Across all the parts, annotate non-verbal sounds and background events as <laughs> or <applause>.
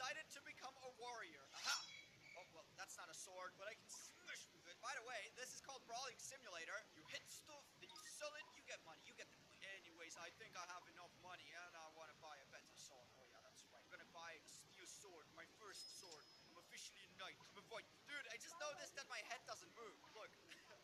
decided to become a warrior. Aha! Oh, well, that's not a sword, but I can smash with it. By the way, this is called Brawling Simulator. You hit stuff, then you sell it, you get money, you get the. Anyways, I think I have enough money, and I want to buy a better sword. Oh, yeah, that's right. I'm gonna buy a steel sword, my first sword. I'm officially a knight. I'm a fight. Dude, I just noticed that my head doesn't move. Look.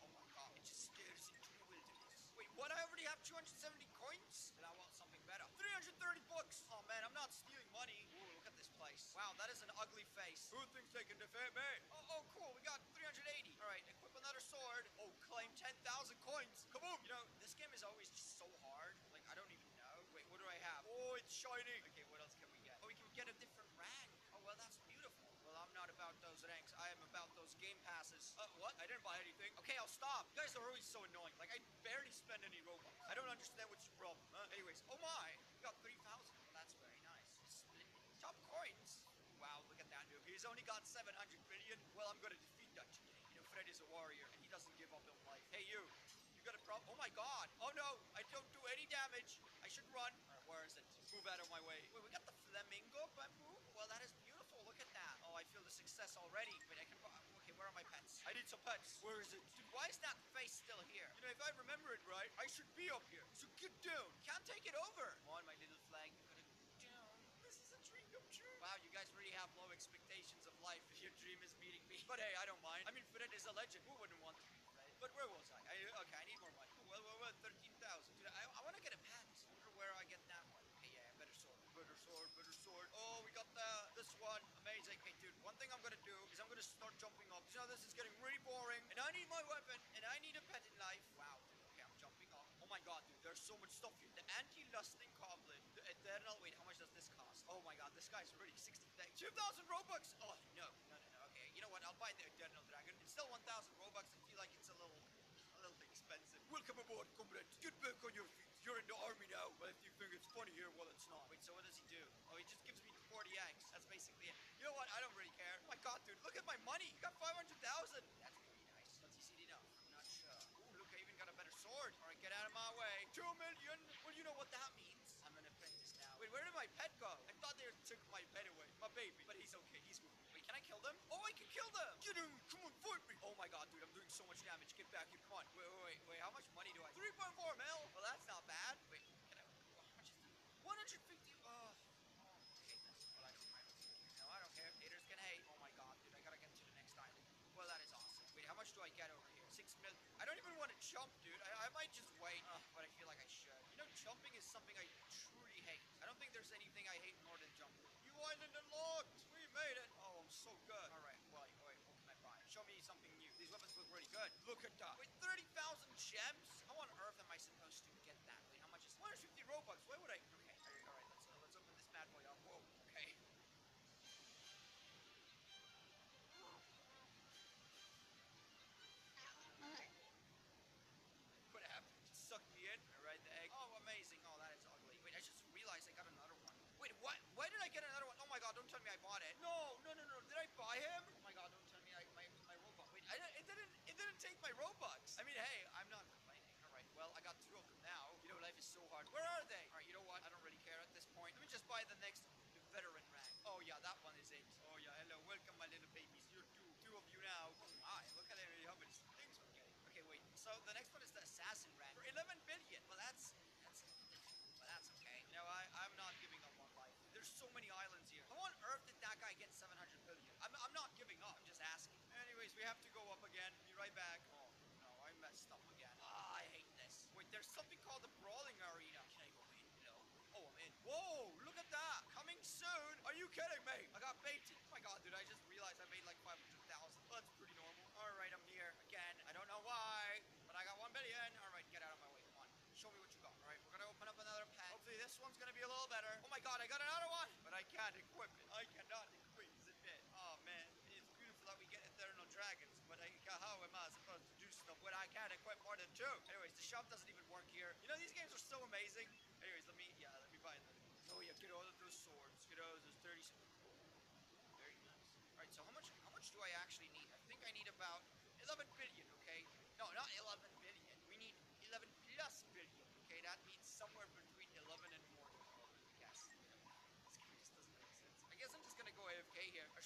oh my god, it just stares into the wilderness. Wait, what? I already have 270 coins? Then I want something better. 330 bucks! Oh man, I'm not stealing money. Ooh, look at this place. Wow, that is an ugly face. Who thinks they can defeat me? Oh, oh cool, we got 380. Alright, equip another sword. Oh, claim 10,000 coins. Come on! You know, this game is always just so hard. Like, I don't even know. Wait, what do I have? Oh, it's shining. Okay, what else can we get? Oh, we can get a different rank. Oh, well, that's beautiful. Well, I'm not about those ranks. I am about those game passes. Uh, what? I didn't buy anything. Okay, I'll stop. You guys are always so annoying. Like, I barely spend any Robux. I don't understand what's your problem, huh? Anyways, oh my. We got 3,000. Well, that's very nice. Split. Top coins. Wow, look at that dude. He's only got 700 billion. Well, I'm gonna defeat today. You know, Fred is a warrior, and he doesn't give up in life. Hey, you. You got a problem? Oh my god. Oh no, I don't do any damage. I should run. Alright, where is it? Move out of my way. Wait, we got the flamingo bamboo? Well, that is beautiful. Look at that. Oh, I feel the success already. Wait, I can... Okay, where are my pets? I need some pets. Where is it? Dude, why is that face still here? You know, if I remember it right, I should be up here. So get down. Can't take it over. Come on, my little flag. You gotta go down. This is a dream come true. Wow, you guys really have low expectations of life if your dream is meeting me. But hey, I don't mind. I mean, Fred is a legend. Who wouldn't want to be Fred? But where was I? I okay, I need more money. Well, well, well, 13,000. Dude, I, I want to get a pet. I wonder where I get that one. Okay, yeah, better sword. Better sword, better sword. Oh, we got the this one. Amazing. Okay, dude, one thing I'm gonna do is I'm gonna start jumping up. You know, this is getting really boring, and I need my weapon, and I need a pet in life. Wow, dude. Okay, I'm jumping up. Oh my god, dude, there's so much stuff here. The anti-lusting goblin. The eternal. Wait, how much does this cost? Oh my god, this guy's really 60 things. 2,000 Robux! Oh, no. No, no, no. Okay, you know what? I'll buy the eternal dragon. It's still 1,000 Robux. I feel like it's a little a little bit expensive. Welcome aboard, comrade. Get back on your feet. You're in the army now. But if you think it's funny here, well, it's not. Wait, so what does he do? He just gives me 40 eggs. That's basically it. You know what? I don't really care. Oh my god, dude, look at my money. You got 500,000. That's pretty nice. Does he see it enough? I'm not sure. Ooh, look, I even got a better sword. All right, get out of my way. Two million. Well, you know what that means. I'm an apprentice now. Wait, where did my pet go? I thought they took my pet away. My baby. But he's okay. He's with me. Wait, can I kill them? Oh, I can kill them. Get him. Come on, fight me. Oh my god, dude, I'm doing so much damage. Get back here. Come on. Wait, wait, wait. Wait, how much money do I? 3.4 mil. Well, that's not bad. Wait, can I? How much is it? 150. Uh, oh. Okay, that's what I. No, I don't care. Haters can hate. Oh my god, dude, I gotta get to the next island. Well, that is awesome. Wait, how much do I get over here? Six million. I don't even want to jump, dude. I, I might just wait. Ugh, but I feel like I should. You know, jumping is something I truly hate. I don't think there's anything I hate more than jumping. You island unlocked! We made it! So good. Alright, wait, wait, what can I buy? Show me something new. These weapons look really good. Look at that. Wait, 30,000 gems? How on earth am I supposed to get that? Wait, how much is 150 Robux? Why would I? Where are they? All right, you know what? I don't really care at this point. Let me just buy the next veteran rank. Oh yeah, that one is it. Oh yeah, hello, welcome my little babies. You're two, two of you now. Oh my, look at how many things we're getting. Okay, wait. So the next one is the assassin rank for 11 billion. Well, that's that's. But that's okay. You know, I, I'm not giving up on life. There's so many islands here. How on earth did that guy get 700 billion? I'm, I'm not giving up. I'm just asking. Anyways, we have to go up again. Be right back. Oh, no, I messed up again. Ah, I hate this. Wait, there's something called the Brawling Arena. Can I go in? No. Oh, I'm in. Whoa, look at that. Coming soon. Are you kidding me? I got baited. Oh my god, dude, I just realized I made like 500,000. That's pretty normal. All right, I'm here again. I don't know why, but I got 1 billion. All right, get out of my way. Come on. Show me what you got. All right, we're going to open up another pack. Hopefully this one's going to be a little better. Oh my god, I got another one. But I can't equip it. I cannot equip it. Oh man, it's beautiful that we get eternal dragons, but I, how am I supposed to do stuff when I can't equip more than two? Anyways, the shop doesn't even work here. You know, these games are so amazing. Anyways, let me, yeah, let me buy them. Oh yeah, get all of those swords. Get all of those 30 Very nice. All right, so how much, how much do I actually need? I think I need about 11 billion, okay? No, not 11 billion. We need 11 plus billion, okay? That means somewhere between 11 and more. Yes. This game just doesn't make sense. I guess I'm just gonna go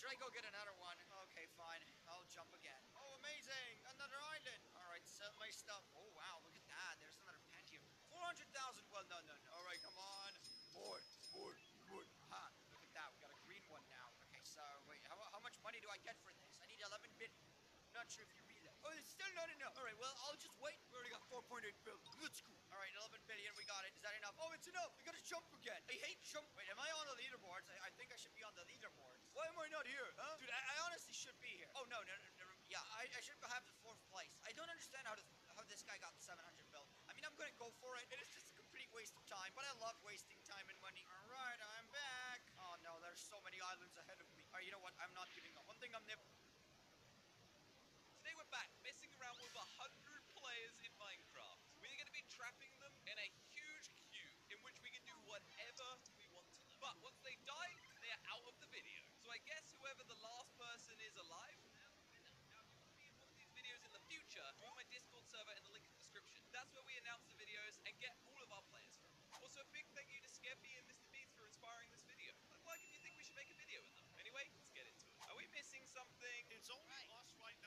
should I go get another one? Okay, fine. I'll jump again. Oh, amazing! Another island. All right, sell my stuff. Oh wow, look at that. There's another pet here. Four hundred thousand. Well, no, no, no. All right, come on. More, more, more. Ha! Look at that. We got a green one now. Okay, so wait, how, how much money do I get for this? I need eleven billion. Not sure if you read that. Oh, it's still not enough. All right, well, I'll just wait. We already got 4.8 billion. Let's go. All right, 11 billion. We got it. Is that enough? Oh, it's enough. We gotta jump again. I hate jump. Wait, am I on the leaderboards? I, I think I should be on the leaderboards. Why am I not here, huh? Dude, I, I honestly should be here. Oh, no, no, no, no. Yeah, I, I should have the fourth place. I don't understand how this, how this guy got the 700 bill. I mean, I'm gonna go for it. It is just a complete waste of time, but I love wasting time and money. All right, I'm back. Oh, no, there's so many islands ahead of me. All right, you know what? I'm not giving up. One thing I'm never... Today we're back, messing around with a hundred players in Minecraft. We're going to be trapping them in a huge cube in which we can do whatever we want to them. But once they die, they are out of the video. So I guess whoever the last person is alive, they'll win it. Now, you want be in these videos in the future, join my Discord server in the link in the description. That's where we announce the videos and get all of our players from. Also, a big thank you to Skeppy and Mr. Beast for inspiring this video. Like, why did you think we should make a video with them? Anyway, let's get into it. Are we missing something? It's only us right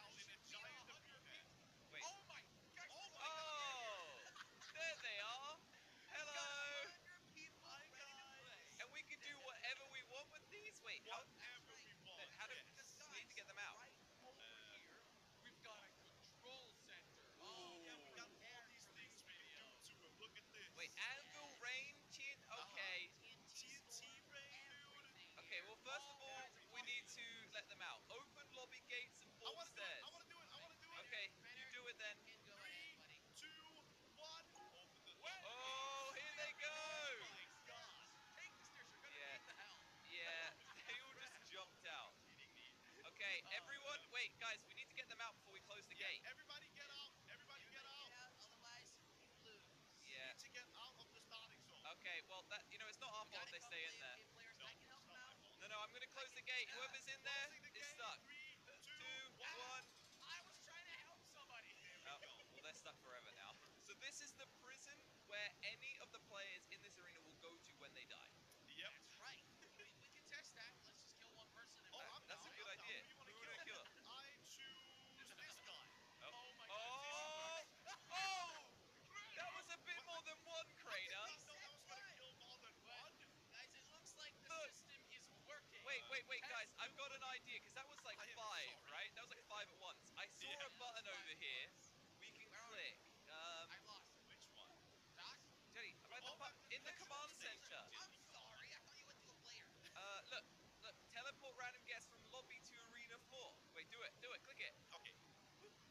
wait, guys, we need to get them out before we close the Yeah, gate. Everybody get out. Everybody get out. Yeah. Need to get out of the starting zone. Okay, well, that you know, it's not our fault they stay in there. No, it's not my fault. No, no, I'm gonna close the gate. Whoever's in there Closing the is gate. stuck. Three, two, Two, one. one. I was trying to help somebody. Oh, well, they're stuck forever now. So this is the prison where any of the players in this arena will go to when they die. Yep. That's right. We, we can test that. Let's just kill one person. And Oh, That- I'm that's a down, good I'm down. idea. Who you wanna Who would kill? I kill? I choose this guy. Oh, Oh my oh, God. oh! That was a bit more than one, Crainer. No, that was gonna kill more than one. Guys, it looks like the Look. system is working. Wait, wait, guys! I've got an idea because that was like five, right? That was like five at once. I saw Yeah. a button over here. We can Where are click. Um, I lost. Which one? Doc? Jenny, am I the Oh, bu- in the that's command the thing. center? I'm sorry. I thought you went to a player. Uh, look, look. Teleport random guests from lobby to arena floor. Wait, do it, do it. Click it. Okay.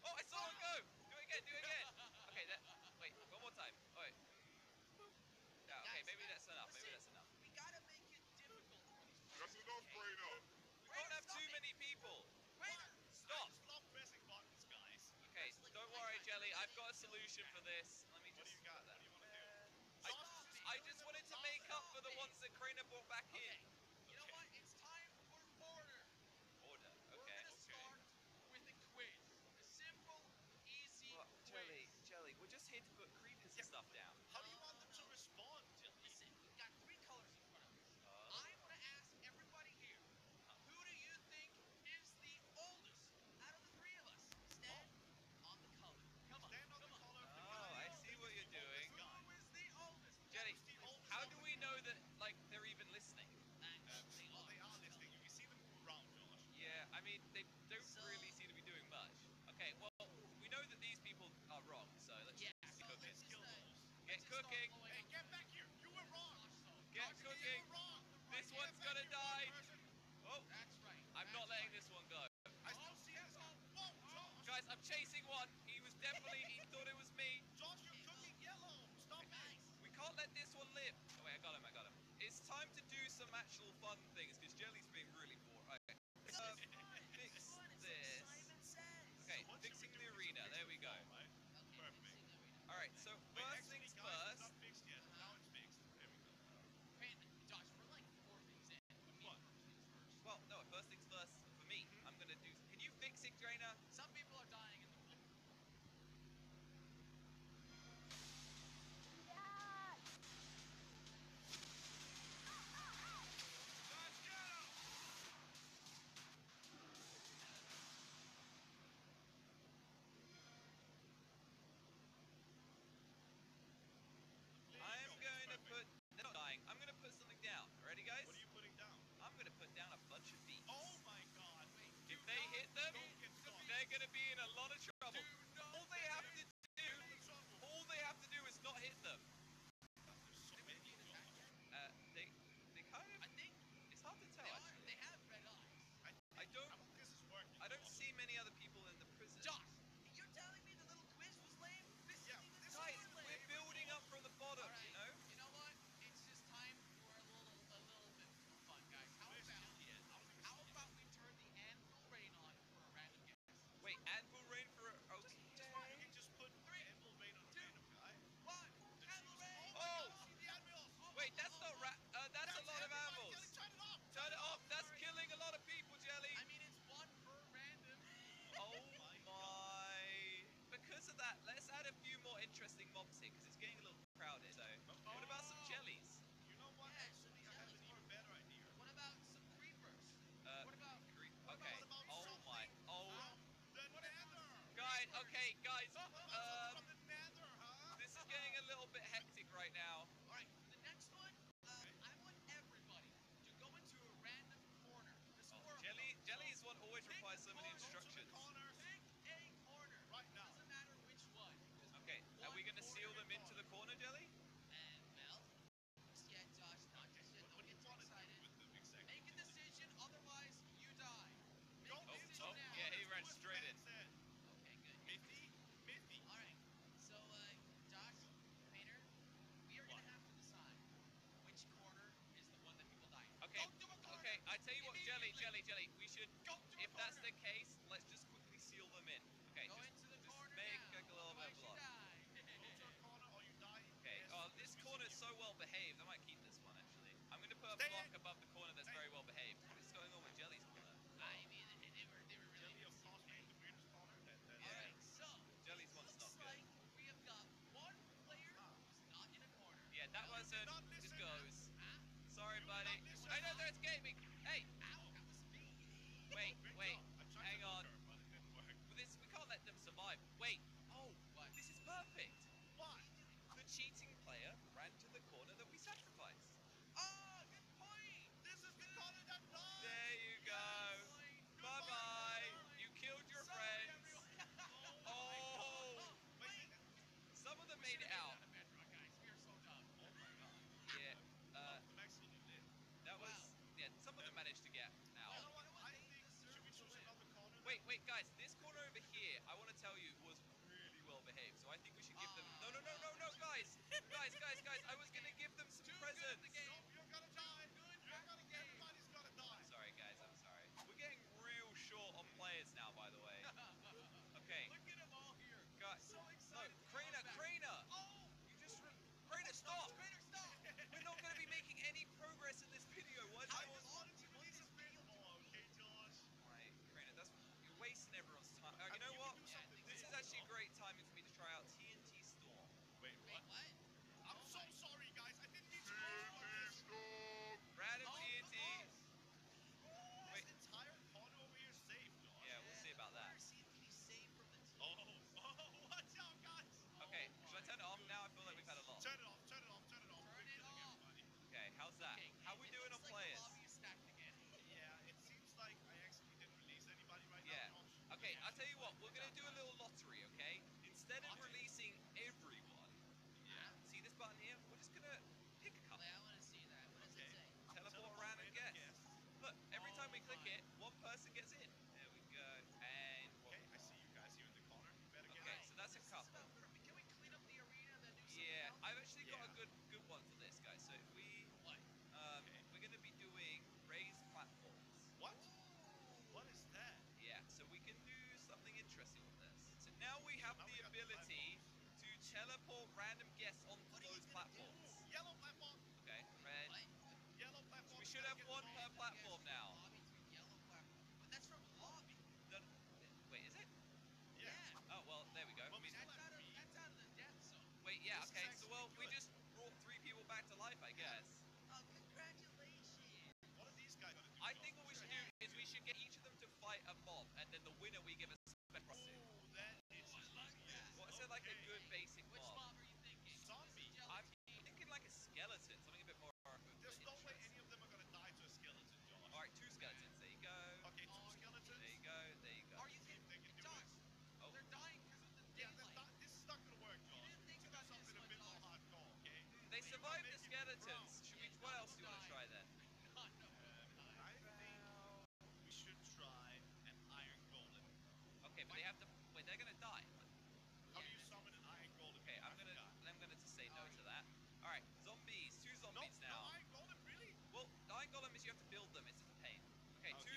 Oh, I saw it go. Do it again. Do it again. Okay, that. Wait, one more time. Oh, wait. Yeah, okay, Guys, maybe that's enough. Maybe listen. that's enough. We gotta make it difficult for these That's enough, Fredo. We can't have too many people. Waiter! Stop. I just love pressing buttons, guys. Okay, don't worry, Jelly. I've got a solution for this. Let me What do you got? Do you to do? I, I just wanted to make up for the ones that Crainer brought back in. Okay. You know what? It's time for order. Order. We're Okay. gonna start with a quiz. A simple, easy What? quiz. Jelly, Jelly. We're just here to put creepers and stuff down. How do you want them to respond, Jelly? Listen, we've got three colors in front of us. Uh, I want to ask everybody here, who do you think is the oldest out of the three of us? Stand on the color. Come on. Stand on the come color of the Oh, guy. I see what you're doing. Oldest guy. Who is the oldest? Jelly, Who's the oldest how of do the we know that, like, they're even listening? Uh, well, they are listening. You can see them move around, Josh. Yeah, I mean, they don't So- really seem to be doing much. Okay, well, we know that these people are wrong, so let's Yeah, just so get cooking. let's just, uh. Get let's just start cooking. Hey, get back here. You were wrong. Get Josh, cooking. Wrong. This Get one's gonna die. person. Oh, That's right. I'm that's not letting right. this one go. I still see this. Whoa, Josh. Guys, I'm chasing one. He was definitely, he <laughs> thought it was me. Josh, you're cooking yellow. Stop it. We can't let this one live. Oh, wait, I got him, I got him. It's time to do some actual fun things, because Jelly's being really bored. Okay, This uh, is fun. fix It's fun. It's this. like Simon says. Okay, What should fixing we the do? arena. Fix There we the go. wall, right? Okay, Perfect. fixing the. All right, so tell you what, Jelly, Jelly, Jelly, we should, if that's the case, let's just quickly seal them in. Okay, Go just, just make now. a little bit of block. Okay, oh, this corner is so well behaved, I might keep this one actually. I'm going to put a block above the corner that's very well behaved. What is going on with Jelly's corner? I mean, they were, they were really... Jelly, of course, the weirdest corner. Alright, so, Jelly's one's not good. like we have got one player who's not in a corner. Yeah, that was an... teleport random guests onto what those platforms. Do? Yellow platform. Okay, red. What? Yellow platform. So we should have one per platform now. Yellow platform. But that's from lobby. No, wait, is it? Yeah. yeah. Oh, well, there we go. Well, I that's, out of, that's out of the death zone. Wait, yeah, this okay. So, well, good. we just brought three people back to life, I guess. Oh, congratulations. What are these guys going to do? I think what we should do is we should get each of them to fight a mob, and then the winner we give a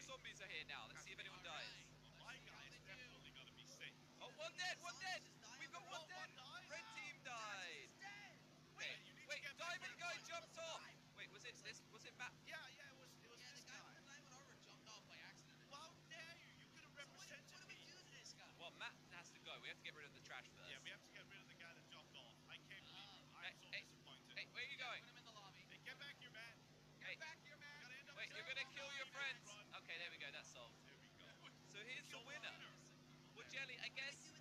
zombies are here now. Let's see if anyone dies. My guy is definitely gonna be safe. Oh, one dead, one dead! We've got one dead! Red team died! Wait, wait, diamond guy jumped off! Wait, was it this, was it Matt? Yeah, yeah, it was, it was this guy. Yeah, the guy with orange jumped off by accident. How dare you? You could have represented me. What do we do to this guy? Well, Matt has to go. We have to get rid of the trash first. Yeah, jelly, I guess.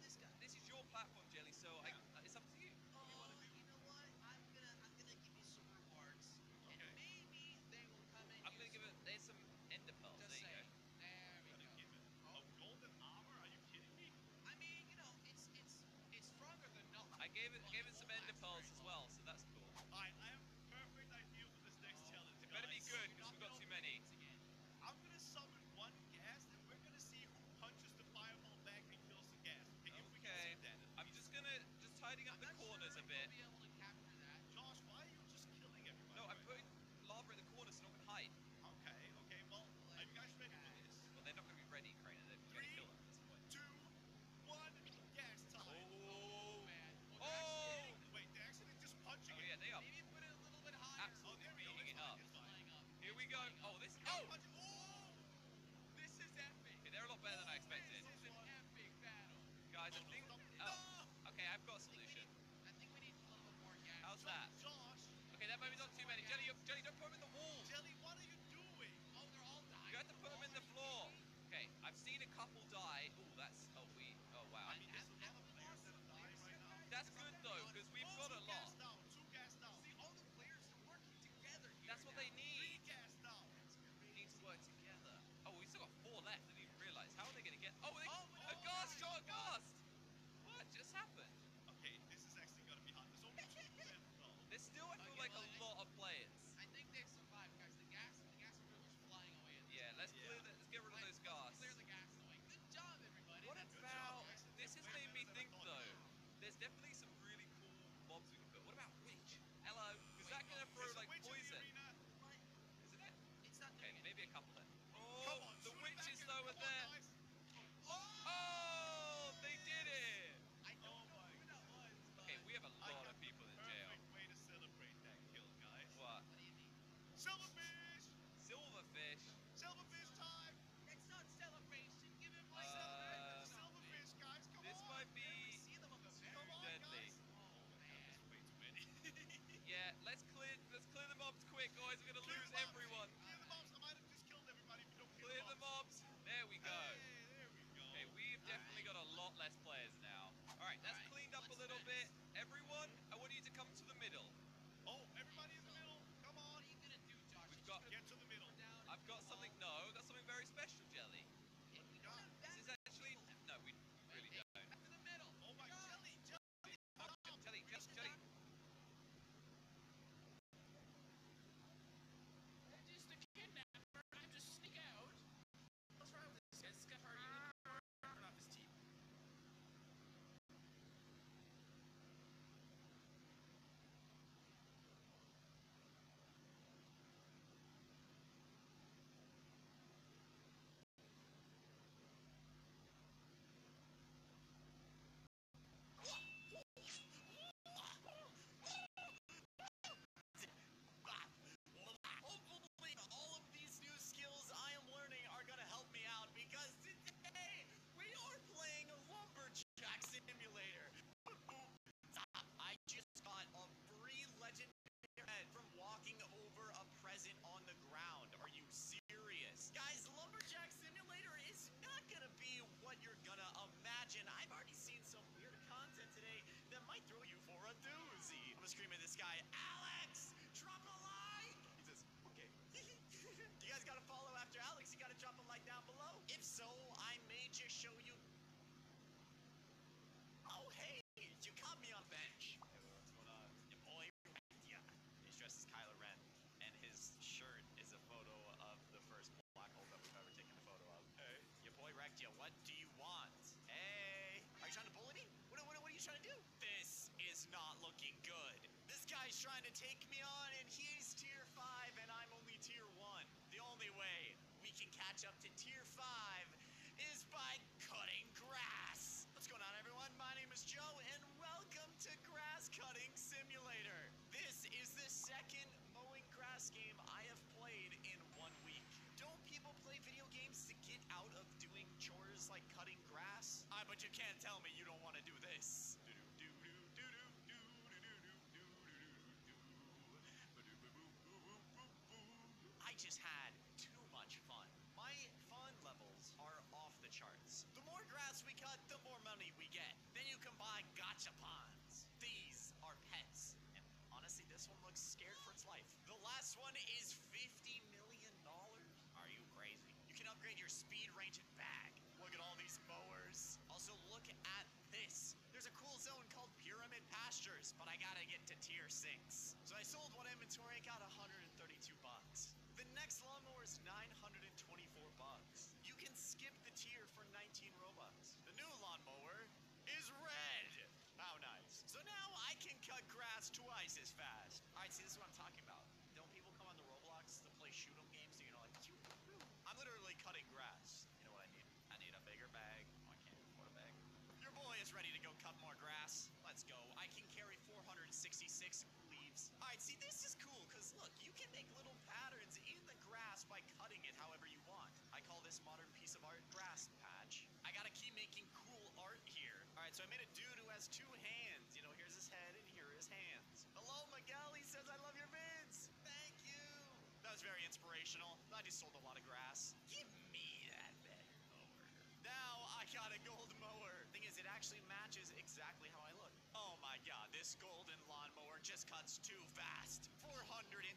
going. Oh, this. Oh! oh! This is oh! epic. Okay, they're a lot better than I expected. This is an epic battle. Guys, I think. Oh, okay, I've got a solution. I think we need, a little more gas. How's that? Josh. Okay, that maybe not too many. Jelly, Jelly, don't put him in the stream of this guy guy's trying to take me on, and he's tier 5, and I'm only tier 1. The only way we can catch up to tier upgrade your speed, range, and bag. Look at all these mowers. Also, look at this. There's a cool zone called Pyramid Pastures, but I gotta get to tier 6. So I sold one inventory, and got 132 bucks. The next lawnmower is 924 bucks. You can skip the tier for 19 Robux. The new lawnmower is red. How nice. So now I can cut grass twice as fast. All right, see, this is what I'm talking about. Don't people come on the Roblox to play shoot 'em games? You know, like, pew, pew, pew. I'm literally cutting grass. You know what I need? I need a bigger bag. Oh, I can't afford a bag. Your boy is ready to go cut more grass. Let's go. I can carry 466 leaves. All right, see, this is cool because look, you can make little patterns in the grass by cutting it however you want. I call this modern piece of art grass patch. I gotta keep making cool art here. All right, so I made a dude who has two hands. You know, here's his head and here are his hands. Hello, Miguel. He says, I love your vids. Thank you. That was very inspirational. I just sold a lot of grass. Give me that better mower. Now I got a gold mower. Thing is, it actually matches exactly how I this golden lawnmower just cuts too fast. 466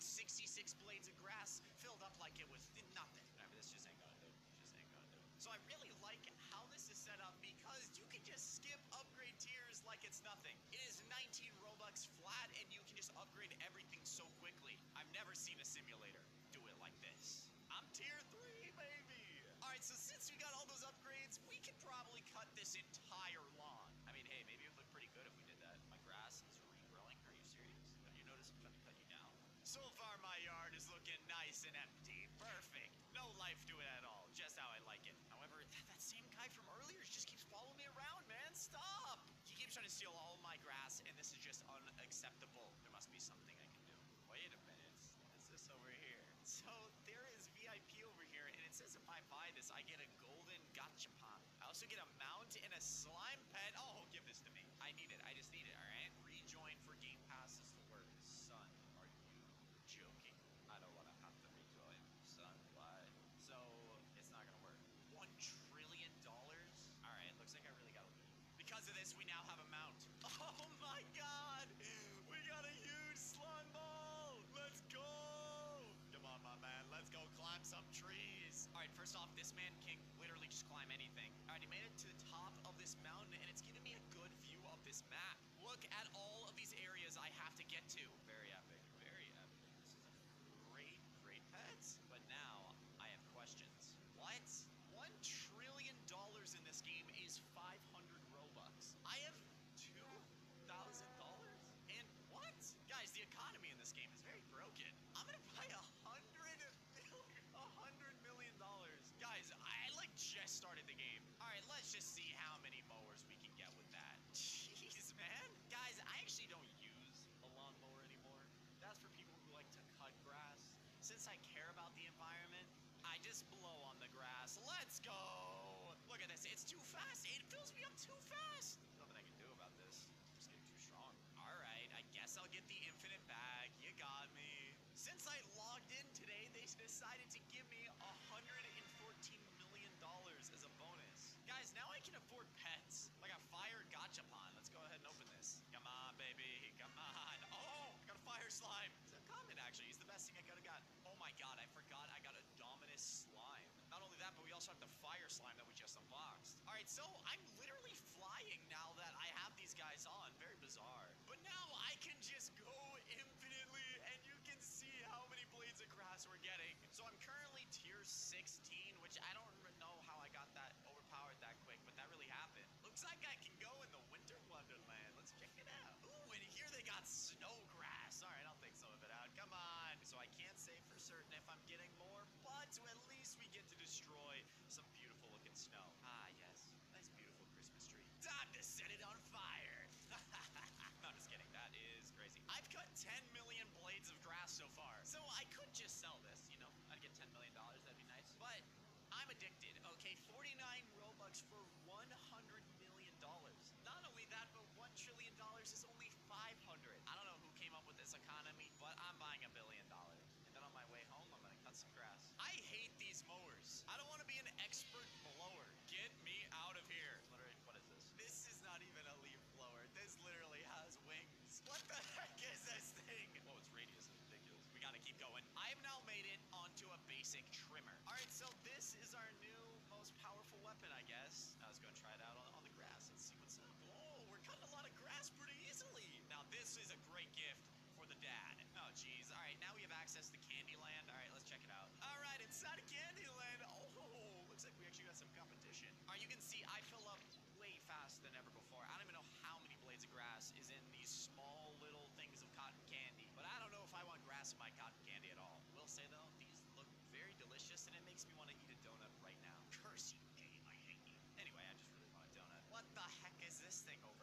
blades of grass filled up like it was nothing. This just ain't gonna do. Just ain't gonna do. So I really like how this is set up because you can just skip upgrade tiers like it's nothing. It is 19 Robux flat and you can just upgrade everything so quickly. I've never seen a simulator do it like this. I'm tier 3, baby! Alright, so since we got all those upgrades, we could probably cut this entire lawn. I mean, hey, maybe it would look pretty good if we did that. My grass is regrowing. Are you serious? Don't you notice I'm trying to cut you down? So far, my yard is looking nice and empty. Perfect. No life to it at all. Just how I like it. However, that, same guy from earlier just keeps following me around, man. Stop! He keeps trying to steal all my grass, and this is just unacceptable. There must be something I can do. Wait a minute. This over here? So there is VIP over here, and it says if I buy this, I get a golden gachapon. I also get a mount and a slime pet. Oh, give this to me. I need it. I just need it. All right. Rejoin for Game Pass climb some trees. All right. First off, this man can literally just climb anything. All right. He made it to the top of this mountain, and it's giving me a good view of this map. Look at all of these areas I have to get to. Just blow on the grass. Let's go! Look at this, it's too fast. It fills me up too fast. Nothing I can do about this. I'm just getting too strong. Alright, I guess I'll get the infinite bag. You got me. Since I logged in today, they decided to give me $114 million as a bonus. Guys, now I can afford pets. Like a fire gachapon. Let's go ahead and open this. Come on, baby. Come on. Oh, I got a fire slime. Slime. Not only that, but we also have the fire slime that we just unboxed. All right, so I'm literally flying now that I have these guys on. Very bizarre. But now I can just go infinitely, and you can see how many blades of grass we're getting. So I'm currently tier 16, which I don't know how I got that overpowered that quick, but that really happened. Looks like I can go in the Winter Wonderland. Let's check it out. Ooh, and here they got snow grass. All right, I'll take some of it out. Come on. So I can't say for certain if I'm getting but at least we get to destroy some beautiful looking snow. Ah, yes. Nice, beautiful Christmas tree. Time to set it on fire. <laughs> no, I'm just kidding. That is crazy. I've cut 10 million blades of grass so far. So I could just sell this, you know? I'd get $10 million. That'd be nice. But I'm addicted. Okay, 49 Robux for 100 million dollars. Not only that, but 1 trillion dollars is only 500. I don't know who came up with this economy, going. I have now made it onto a basic trimmer. All right, so this is our new most powerful weapon, I guess. I was gonna try it out on, on the grass. Let's see what's up. Oh, we're cutting a lot of grass pretty easily. Now this is a great gift for the dad. Oh, geez. All right, now we have access to Candyland. All right, let's check it out. All right, inside of Candyland. Oh, looks like we actually got some competition. All right, you can see I fill up way faster than ever before. I don't even know how many blades of grass is in these small little things of cotton candy, but I don't know if I want grass in my cotton makes me want to eat a donut right now. Curse you, game! I hate you. Anyway, I just really want a donut. What the heck is this thing over